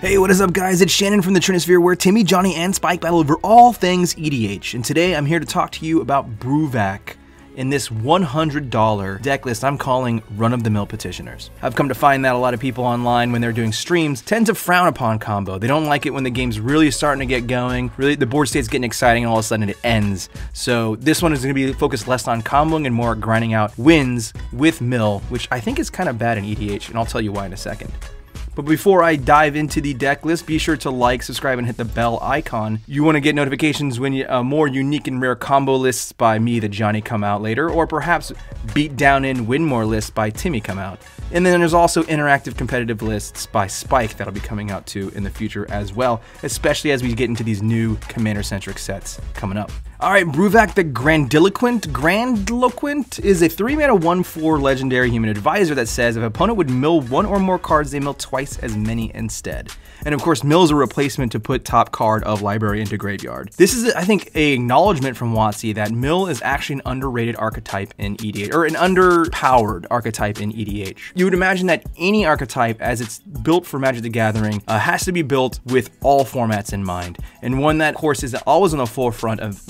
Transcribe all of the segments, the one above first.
Hey, what is up, guys? It's Shannon from the Trinisphere, where Timmy, Johnny, and Spike battle over all things EDH. And today I'm here to talk to you about Bruvac in this $100 deck list I'm calling run of the mill petitioners. I've come to find that a lot of people online, when they're doing streams, tend to frown upon combo. They don't like it when the game's really starting to get going, really the board state's getting exciting, and all of a sudden it ends. So this one is going to be focused less on comboing and more grinding out wins with mill, which I think is kind of bad in EDH, and I'll tell you why in a second. But before I dive into the deck list, be sure to like, subscribe, and hit the bell icon. You want to get notifications when uh, more unique and rare combo lists by me, the Johnny, come out later, or perhaps beat down in win more lists by Timmy come out. And then there's also interactive competitive lists by Spike that'll be coming out too in the future as well, especially as we get into these new commander-centric sets coming up. All right, Bruvac the Grandiloquent. Grandiloquent is a 3 mana 1 4 legendary human advisor that says if opponent would mill one or more cards, they mill twice as many instead. And of course, mill is a replacement to put top card of library into graveyard. This is, I think, a acknowledgement from WotC that mill is actually an underrated archetype in EDH, or an underpowered archetype in EDH. You would imagine that any archetype, as it's built for Magic the Gathering, uh, has to be built with all formats in mind. And one that, of course, is always on the forefront of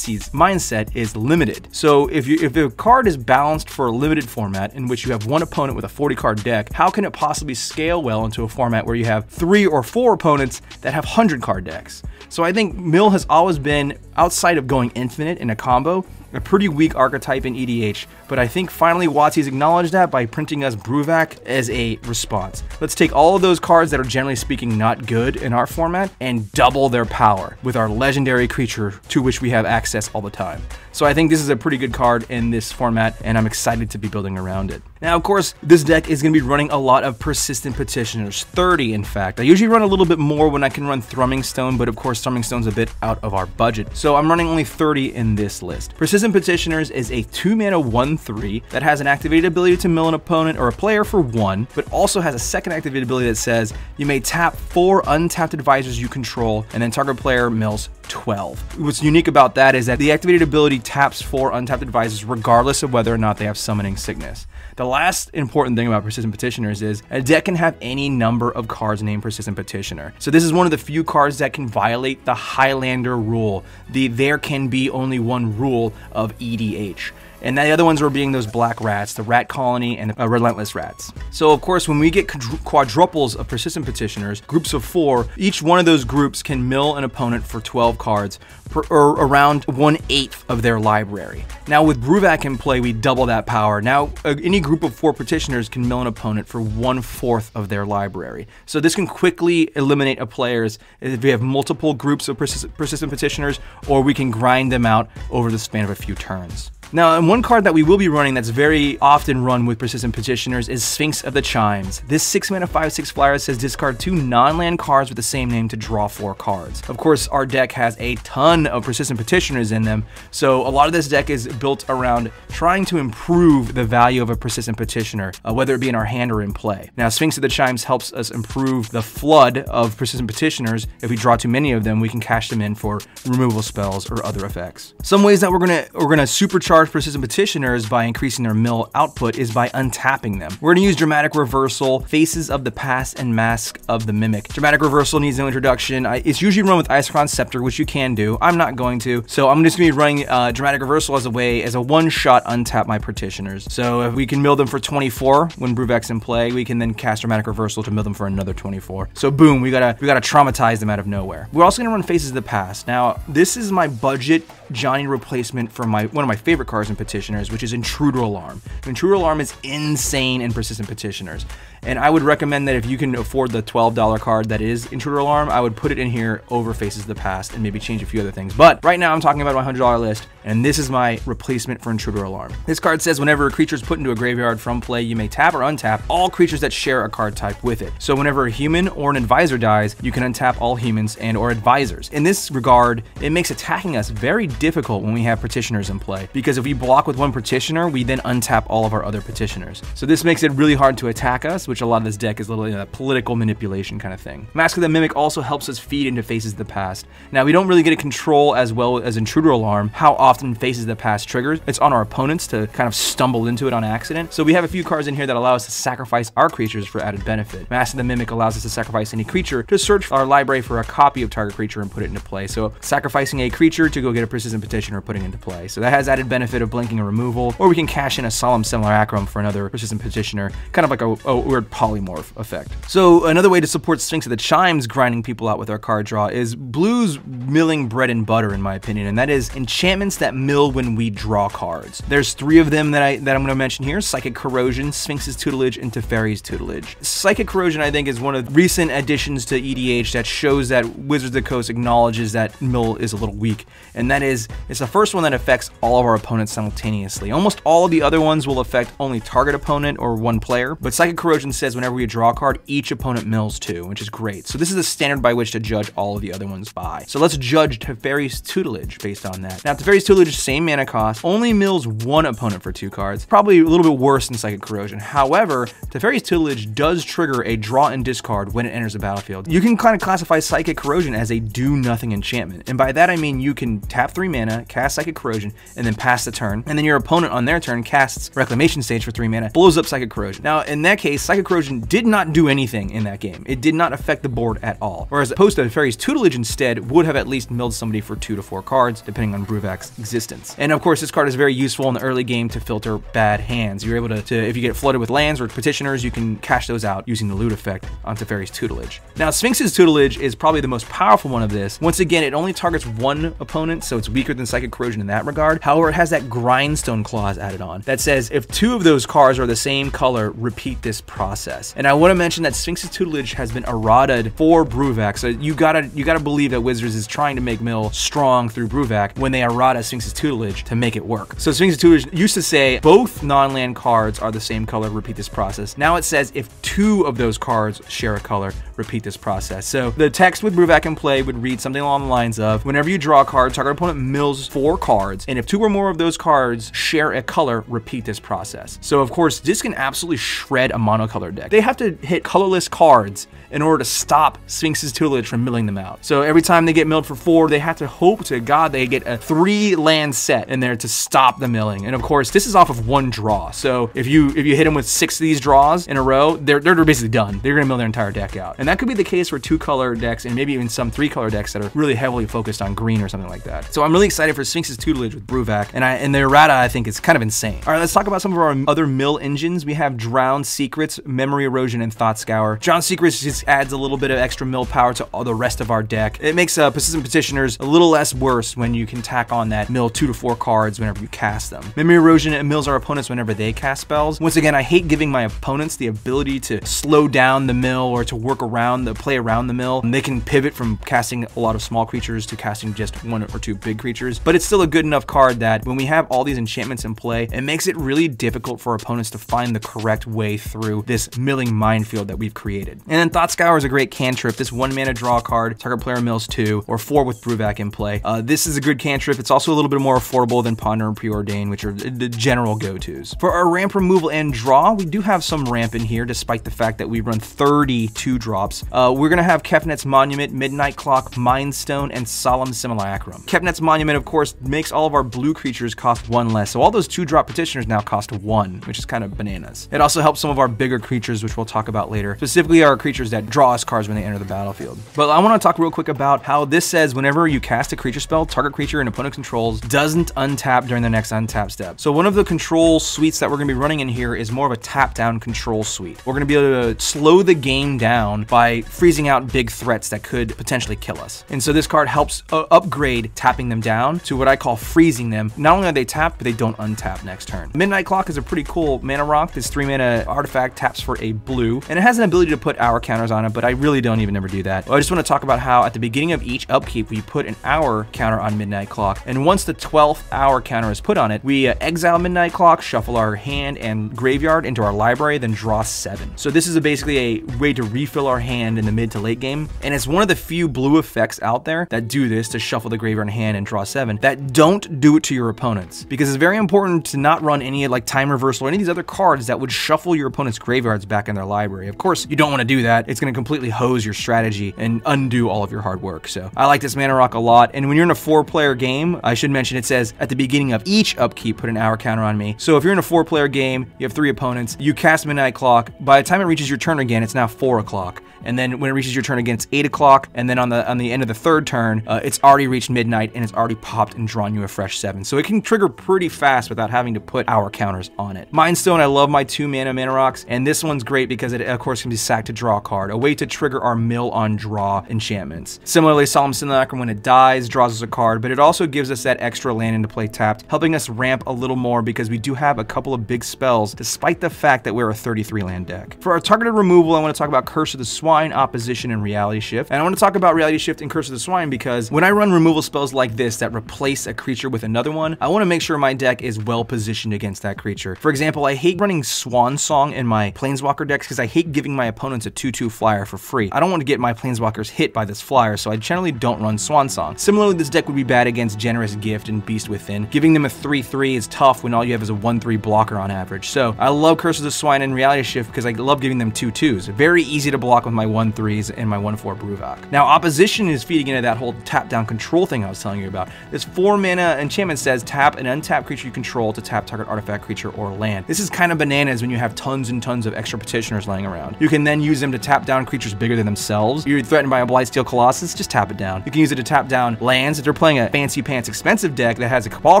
Mindset is limited. So if you if the card is balanced for a limited format in which you have one opponent with a 40 card deck, how can it possibly scale well into a format where you have three or four opponents that have 100 card decks? So I think Mill has always been, outside of going infinite in a combo, a pretty weak archetype in EDH, but I think finally WotC's acknowledged that by printing us Bruvac as a response. Let's take all of those cards that are generally speaking not good in our format and double their power with our legendary creature to which we have access all the time. So I think this is a pretty good card in this format, and I'm excited to be building around it. Now, of course, this deck is going to be running a lot of Persistent Petitioners, 30 in fact. I usually run a little bit more when I can run Thrumming Stone, but of course Thrumming Stone's a bit out of our budget, so I'm running only 30 in this list. Persistent Petitioners is a 2 mana 1-3 that has an activated ability to mill an opponent or a player for 1, but also has a second activated ability that says you may tap 4 untapped advisors you control, and then target player mills 12. What's unique about that is that the activated ability taps four untapped advisors regardless of whether or not they have summoning sickness. The last important thing about Persistent Petitioners is a deck can have any number of cards named Persistent Petitioner. So this is one of the few cards that can violate the Highlander rule, the there can be only one rule of EDH and the other ones were being those black rats, the rat colony and the uh, relentless rats. So of course, when we get quadruples of persistent petitioners, groups of four, each one of those groups can mill an opponent for 12 cards, per, or around one eighth of their library. Now with Bruvac in play, we double that power. Now uh, any group of four petitioners can mill an opponent for one fourth of their library. So this can quickly eliminate a players if we have multiple groups of persistent, persistent petitioners, or we can grind them out over the span of a few turns. Now, one card that we will be running that's very often run with Persistent Petitioners is Sphinx of the Chimes. This 6 mana 5 6 flyer says discard two non land cards with the same name to draw four cards. Of course, our deck has a ton of Persistent Petitioners in them, so a lot of this deck is built around trying to improve the value of a Persistent Petitioner, uh, whether it be in our hand or in play. Now, Sphinx of the Chimes helps us improve the flood of Persistent Petitioners. If we draw too many of them, we can cash them in for removal spells or other effects. Some ways that we're gonna we're gonna supercharge charge persistent petitioners by increasing their mill output is by untapping them. We're gonna use Dramatic Reversal, Faces of the Past, and Mask of the Mimic. Dramatic Reversal needs no introduction. I, it's usually run with Isochron Scepter, which you can do. I'm not going to, so I'm just gonna be running uh, Dramatic Reversal as a way, as a one-shot untap my petitioners. So if we can mill them for 24 when Bruvac's in play, we can then cast Dramatic Reversal to mill them for another 24. So boom, we gotta we gotta traumatize them out of nowhere. We're also gonna run Faces of the Past. Now, this is my budget Johnny replacement for my one of my favorite cars in Petitioners, which is Intruder Alarm. Intruder Alarm is insane in Persistent Petitioners. And I would recommend that if you can afford the $12 card that is Intruder Alarm, I would put it in here over Faces of the Past and maybe change a few other things. But right now I'm talking about my $100 list, and this is my replacement for Intruder Alarm. This card says whenever a creature is put into a graveyard from play, you may tap or untap all creatures that share a card type with it. So whenever a human or an advisor dies, you can untap all humans and or advisors. In this regard, it makes attacking us very difficult when we have petitioners in play, because if we block with one petitioner, we then untap all of our other petitioners. So this makes it really hard to attack us which a lot of this deck is a little uh, political manipulation kind of thing. Mask of the Mimic also helps us feed into Faces of the Past. Now, we don't really get to control as well as Intruder Alarm how often Faces of the Past triggers. It's on our opponents to kind of stumble into it on accident. So we have a few cards in here that allow us to sacrifice our creatures for added benefit. Mask of the Mimic allows us to sacrifice any creature to search our library for a copy of target creature and put it into play. So sacrificing a creature to go get a Persistent Petitioner putting into play. So that has added benefit of blinking a removal, or we can cash in a Solemn Simulacrum for another Persistent Petitioner, kind of like a, a polymorph effect. So another way to support Sphinx of the Chimes grinding people out with our card draw is blue's milling bread and butter, in my opinion, and that is enchantments that mill when we draw cards. There's three of them that I that I'm going to mention here: Psychic Corrosion, Sphinx's Tutelage, and Teferi's Tutelage. Psychic Corrosion, I think, is one of the recent additions to EDH that shows that Wizards of the Coast acknowledges that mill is a little weak, and that is it's the first one that affects all of our opponents simultaneously. Almost all of the other ones will affect only target opponent or one player, but Psychic Corrosion says whenever we draw a card, each opponent mills two, which is great. So this is a standard by which to judge all of the other ones by. So let's judge Teferi's Tutelage based on that. Now Teferi's Tutelage, same mana cost, only mills one opponent for two cards, probably a little bit worse than Psychic Corrosion. However, Teferi's Tutelage does trigger a draw and discard when it enters the battlefield. You can kind of classify Psychic Corrosion as a do nothing enchantment, and by that I mean you can tap three mana, cast Psychic Corrosion, and then pass the turn, and then your opponent on their turn casts Reclamation Sage for three mana, blows up Psychic Corrosion. Now in that case, Psychic Corrosion did not do anything in that game. It did not affect the board at all. Whereas opposed to Teferi's Tutelage instead would have at least milled somebody for two to four cards, depending on Bruvac's existence. And of course, this card is very useful in the early game to filter bad hands. You're able to, to if you get flooded with lands or petitioners, you can cash those out using the loot effect on Teferi's Tutelage. Now, Sphinx's Tutelage is probably the most powerful one of this. Once again, it only targets one opponent, so it's weaker than Psychic Corrosion in that regard. However, it has that grindstone clause added on that says if two of those cards are the same color, repeat this process. And I want to mention that Sphinx's Tutelage has been errataed for Bruvac, so you gotta you gotta believe that Wizards is trying to make Mill strong through Bruvac when they errata Sphinx's Tutelage to make it work. So Sphinx's Tutelage used to say both non-land cards are the same color, repeat this process. Now it says if two of those cards share a color, repeat this process. So the text with Bruvac in play would read something along the lines of, whenever you draw a card, target opponent mills four cards, and if two or more of those cards share a color, repeat this process. So of course, this can absolutely shred a monocolored deck. They have to hit colorless cards in order to stop Sphinx's Tutelage from milling them out. So every time they get milled for four, they have to hope to God they get a three land set in there to stop the milling. And of course, this is off of one draw. So if you if you hit them with six of these draws in a row, they're, they're basically done. They're gonna mill their entire deck out. And that could be the case for two color decks and maybe even some three color decks that are really heavily focused on green or something like that. So I'm really excited for Sphinx's Tutelage with Bruvac. And I and the errata I think is kind of insane. All right, let's talk about some of our other mill engines. We have Drowned Secrets, Memory Erosion, and Thought Scour. Drowned Secrets just adds a little bit of extra mill power to all the rest of our deck. It makes uh, Persistent Petitioners a little less worse when you can tack on that mill two to four cards whenever you cast them. Memory Erosion mills our opponents whenever they cast spells. Once again, I hate giving my opponents the ability to slow down the mill or to work around the play around the mill. And they can pivot from casting a lot of small creatures to casting just one or two big creatures. But it's still a good enough card that when we have all these enchantments in play, it makes it really difficult for opponents to find the correct way through this milling minefield that we've created. And then Thought Scour is a great cantrip. This one mana draw card, target player mills two or four with Bruvac in play. Uh, this is a good cantrip. It's also a little bit more affordable than Ponder and Preordain, which are the general go-tos. For our ramp removal and draw, we do have some ramp in here, despite the fact that we run 32 drops. Uh, we're gonna have Kefnet's Monument, Midnight Clock, Mind Stone, and Solemn Simulacrum. Kefnet's Monument, of course, makes all of our blue creatures cost one less, so all those two drop petitioners now cost one, which is kind of bananas. It also helps some of our bigger creatures, which we'll talk about later, specifically our creatures that draw us cards when they enter the battlefield. But I want to talk real quick about how this says whenever you cast a creature spell, target creature an opponent controls doesn't untap during the next untap step. So one of the control suites that we're going to be running in here is more of a tap down control suite. We're going to be able to slow the game down by freezing out big threats that could potentially kill us. And so this card helps uh, upgrade tapping them down to what I call freezing them. Not only are they tapped, but they don't untap next turn. Midnight Clock is a pretty cool mana rock. This three mana artifact for a blue, and it has an ability to put hour counters on it, but I really don't even ever do that. I just want to talk about how at the beginning of each upkeep, we put an hour counter on Midnight Clock, and once the 12th hour counter is put on it, we uh, exile Midnight Clock, shuffle our hand and graveyard into our library, then draw seven. So this is a basically a way to refill our hand in the mid to late game, and it's one of the few blue effects out there that do this to shuffle the graveyard hand and draw seven that don't do it to your opponents because it's very important to not run any like time reversal or any of these other cards that would shuffle your opponent's graveyard graveyards back in their library. Of course, you don't want to do that. It's going to completely hose your strategy and undo all of your hard work. So I like this mana rock a lot. And when you're in a four player game, I should mention it says at the beginning of each upkeep, put an hour counter on me. So if you're in a four player game, you have three opponents, you cast Midnight Clock. By the time it reaches your turn again, it's now four o'clock. And then when it reaches your turn again, it's eight o'clock. And then on the on the end of the third turn, uh, it's already reached midnight and it's already popped and drawn you a fresh seven. So it can trigger pretty fast without having to put hour counters on it. Mindstone, I love my two mana mana rocks, and this one's great because it of course can be sacked to draw a card, a way to trigger our mill on draw enchantments. Similarly, Solemn Simulacrum when it dies draws us a card, but it also gives us that extra land into play tapped, helping us ramp a little more because we do have a couple of big spells despite the fact that we're a 33 land deck. For our targeted removal, I want to talk about Curse of the Swine, Opposition, and Reality Shift. And I want to talk about Reality Shift and Curse of the Swine because when I run removal spells like this that replace a creature with another one, I want to make sure my deck is well positioned against that creature. For example, I hate running Swan Song in my Planeswalker decks because I hate giving my opponents a 2-2 flyer for free. I don't want to get my Planeswalkers hit by this flyer, so I generally don't run Swan Song. Similarly, this deck would be bad against Generous Gift and Beast Within. Giving them a 3-3 is tough when all you have is a 1-3 blocker on average. So I love Curse of the Swine and Reality Shift because I love giving them 2-2s. Very easy to block with my 1-3s and my 1-4 Bruvac. Now, opposition is feeding into that whole tap-down control thing I was telling you about. This 4 mana enchantment says tap an untapped creature you control to tap target artifact, creature, or land. This is kind of bananas when you have tons and tons of extra petitioners laying around. You can then use them to tap down creatures bigger than themselves. You're threatened by a Blightsteel Colossus, just tap it down. You can use it to tap down lands. If they're playing a fancy pants expensive deck that has a Cabal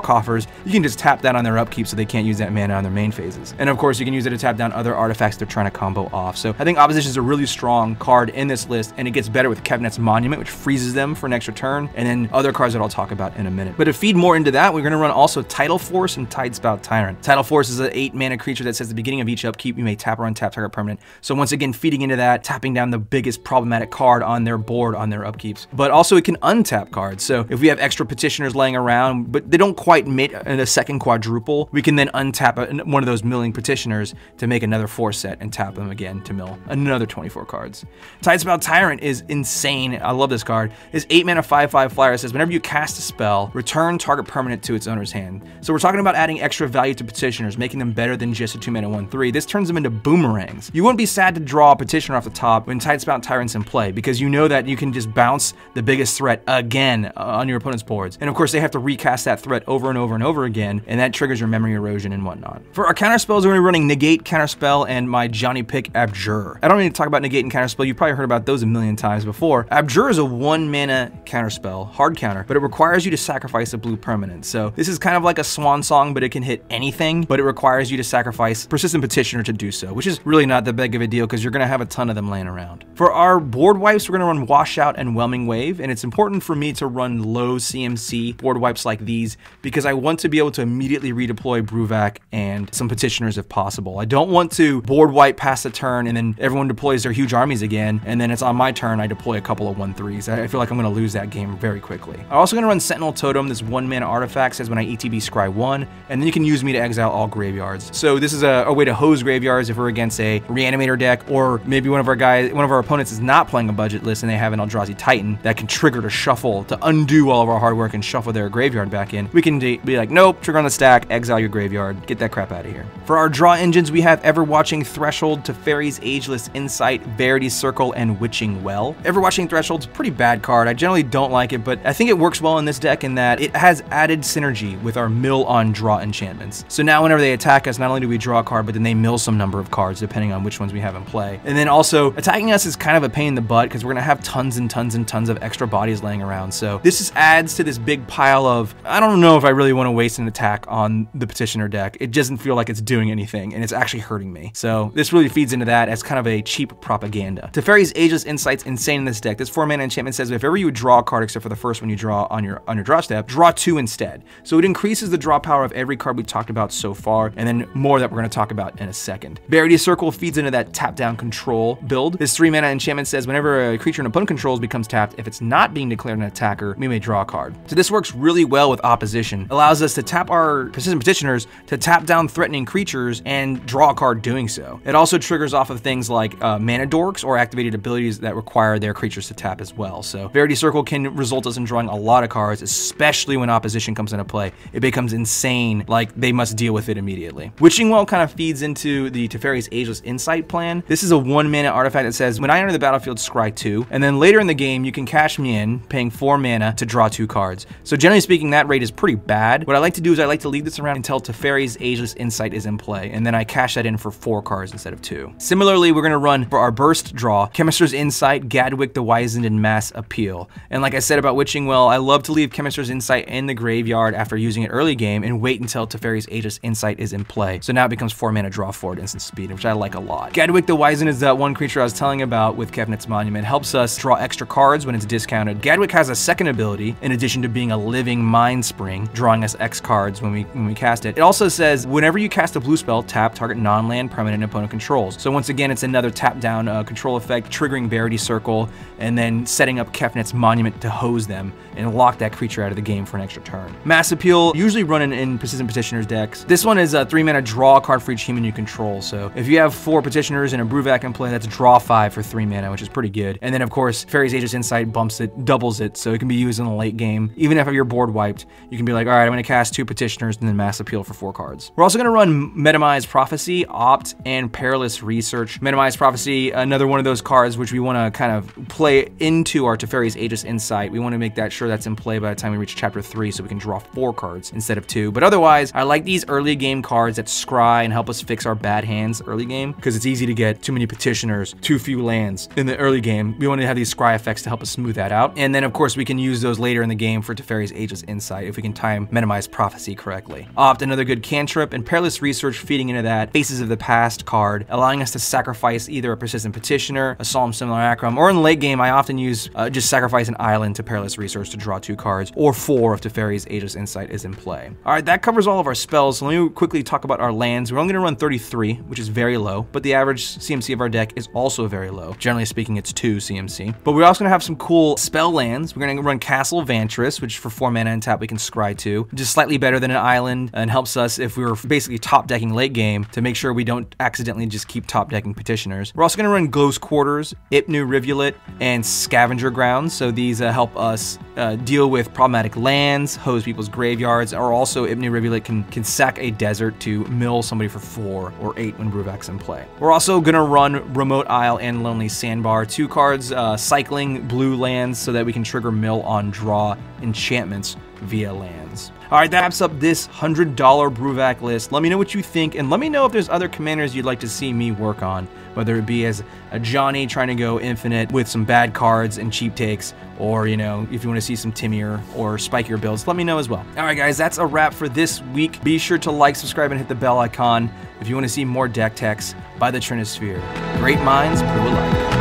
Coffers, you can just tap that on their upkeep so they can't use that mana on their main phases. And of course, you can use it to tap down other artifacts they're trying to combo off. So I think Opposition is a really strong Um, card in this list, and it gets better with Kefnet's Monument, which freezes them for an extra turn, and then other cards that I'll talk about in a minute. But to feed more into that, we're going to run also Tidal Force and Tidespout Tyrant. Tidal Force is an 8 mana creature that says at the beginning of each upkeep, you may tap or untap target permanent. So once again, feeding into that, tapping down the biggest problematic card on their board on their upkeeps. But also it can untap cards. So if we have extra petitioners laying around, but they don't quite mate in a second quadruple, we can then untap one of those milling petitioners to make another four set and tap them again to mill another 24 cards. Tidespout Tyrant is insane. I love this card. It's 8 mana 5 5 flyer. It says whenever you cast a spell, return target permanent to its owner's hand. So we're talking about adding extra value to petitioners, making them better than just a 2 mana 1 3. This turns them into boomerangs. You wouldn't be sad to draw a petitioner off the top when Tidespout Tyrant's in play because you know that you can just bounce the biggest threat again uh, on your opponent's boards. And of course, they have to recast that threat over and over and over again, and that triggers your memory erosion and whatnot. For our counter spells, we're going to be running Negate, Counterspell, and my Johnny Pick Abjure. I don't need to talk about Negate and Counterspell. You've probably heard about those a million times before. Abjure is a one mana counterspell, hard counter, but it requires you to sacrifice a blue permanent. So this is kind of like a swan song, but it can hit anything, but it requires you to sacrifice Persistent Petitioner to do so, which is really not that big of a deal because you're going to have a ton of them laying around. For our board wipes, we're going to run Washout and Whelming Wave, and it's important for me to run low CMC board wipes like these because I want to be able to immediately redeploy Bruvac and some petitioners if possible. I don't want to board wipe past the turn and then everyone deploys their huge again, and then it's on my turn, I deploy a couple of 1-3s. I feel like I'm going to lose that game very quickly. I'm also going to run Sentinel Totem, this one mana artifact, says when I ETB Scry 1, and then you can use me to exile all graveyards. So this is a, a way to hose graveyards if we're against a Reanimator deck, or maybe one of our guys, one of our opponents is not playing a budget list and they have an Eldrazi Titan that can trigger to shuffle, to undo all of our hard work and shuffle their graveyard back in. We can be like, nope, trigger on the stack, exile your graveyard, get that crap out of here. For our draw engines, we have Everwatching Threshold, Teferi's Ageless Insight, Verity Circle, and Witching Well. Everwatching Threshold's pretty bad card. I generally don't like it, but I think it works well in this deck in that it has added synergy with our mill on draw enchantments. So now whenever they attack us, not only do we draw a card, but then they mill some number of cards depending on which ones we have in play. And then also attacking us is kind of a pain in the butt because we're gonna have tons and tons and tons of extra bodies laying around. So this just adds to this big pile of I don't know if I really want to waste an attack on the petitioner deck. It doesn't feel like it's doing anything and it's actually hurting me. So this really feeds into that as kind of a cheap propaganda. Teferi's Ageless Insight's insane in this deck. This four mana enchantment says if ever you draw a card except for the first one you draw on your on your draw step, draw two instead. So it increases the draw power of every card we talked about so far, and then more that we're going to talk about in a second. Verity Circle feeds into that tap down control build. This three mana enchantment says whenever a creature an opponent controls becomes tapped, if it's not being declared an attacker, we may draw a card. So this works really well with opposition. Allows us to tap our persistent petitioners to tap down threatening creatures and draw a card doing so. It also triggers off of things like uh, mana dorks, perks or activated abilities that require their creatures to tap as well. So Verity Circle can result us in drawing a lot of cards, especially when opposition comes into play. It becomes insane, like they must deal with it immediately. Witching Well kind of feeds into the Teferi's Ageless Insight plan. This is a one mana artifact that says, when I enter the battlefield, scry two, and then later in the game, you can cash me in, paying four mana to draw two cards. So generally speaking, that rate is pretty bad. What I like to do is I like to leave this around until Teferi's Ageless Insight is in play, and then I cash that in for four cards instead of two. Similarly, we're gonna run for our burst draw, Chemister's Insight, Gadwick the Wizened, and Mass Appeal. And like I said about Witching Well, I love to leave Chemister's Insight in the graveyard after using it early game and wait until Teferi's Ageless Insight is in play. So now it becomes four mana draw for it instant speed, which I like a lot. Gadwick the Wizened is that one creature I was telling about with Kefnet's Monument. Helps us draw extra cards when it's discounted. Gadwick has a second ability, in addition to being a living mind spring, drawing us X cards when we when we cast it. It also says whenever you cast a blue spell, tap target non-land permanent opponent controls. So once again, it's another tap down uh, control effect, triggering Verity Circle, and then setting up Kefnet's Monument to hose them and lock that creature out of the game for an extra turn. Mass Appeal, usually running in Persistent Petitioner's decks. This one is a three mana draw card for each human you control. So if you have four Petitioners and a Bruvac in play, that's draw five for three mana, which is pretty good. And then of course, Teferi's Ageless Insight bumps it, doubles it, so it can be used in the late game. Even if you're board wiped, you can be like, all right, I'm gonna cast two Petitioners and then Mass Appeal for four cards. We're also gonna run Medomai's Prophecy, Opt, and Perilous Research. Medomai's Prophecy, another one of those cards which we wanna kind of play into our Teferi's Ageless Insight. We wanna make that sure that's in play by the time we reach chapter three so we can draw four cards instead of two. But otherwise, I like these early game cards that scry and help us fix our bad hands early game because it's easy to get too many petitioners, too few lands in the early game. We want to have these scry effects to help us smooth that out. And then of course we can use those later in the game for Teferi's Ageless Insight if we can time Medomai's Prophecy correctly. Opt, another good cantrip, and Perilous Research feeding into that Faces of the Past card, allowing us to sacrifice either a Persistent Petitioner, a Solemn Simulacrum, or in late game I often use uh, just sacrifice an island to Perilous Research to draw two cards, or four if Teferi's Ageless Insight is in play. Alright, that covers all of our spells, so let me quickly talk about our lands. We're only going to run 33, which is very low, but the average CMC of our deck is also very low. Generally speaking, it's 2 CMC. But we're also going to have some cool spell lands. We're going to run Castle Vantress, which for 4 mana and tap we can scry to, just slightly better than an island, and helps us if we were basically top decking late game to make sure we don't accidentally just keep top decking petitioners. We're also going to run Ghost Quarters, Ipnu Rivulet, and Scavenger Grounds, so these uh, help us uh, deal with problematic lands, hose people's graveyards, or also Ipnu Rivulet can, can sack a desert to mill somebody for 4 or 8 when Bruvac's in play. We're also to run Remote Isle and Lonely Sandbar, two cards uh, cycling blue lands so that we can trigger mill on draw enchantments via lands. All right, that wraps up this $100 Bruvac list. Let me know what you think, and let me know if there's other commanders you'd like to see me work on, whether it be as a Johnny trying to go infinite with some bad cards and cheap takes, or, you know, if you want to see some Timier or spikier builds, let me know as well. All right, guys, that's a wrap for this week. Be sure to like, subscribe, and hit the bell icon if you want to see more deck techs by the Trinisphere. Great minds brew alike.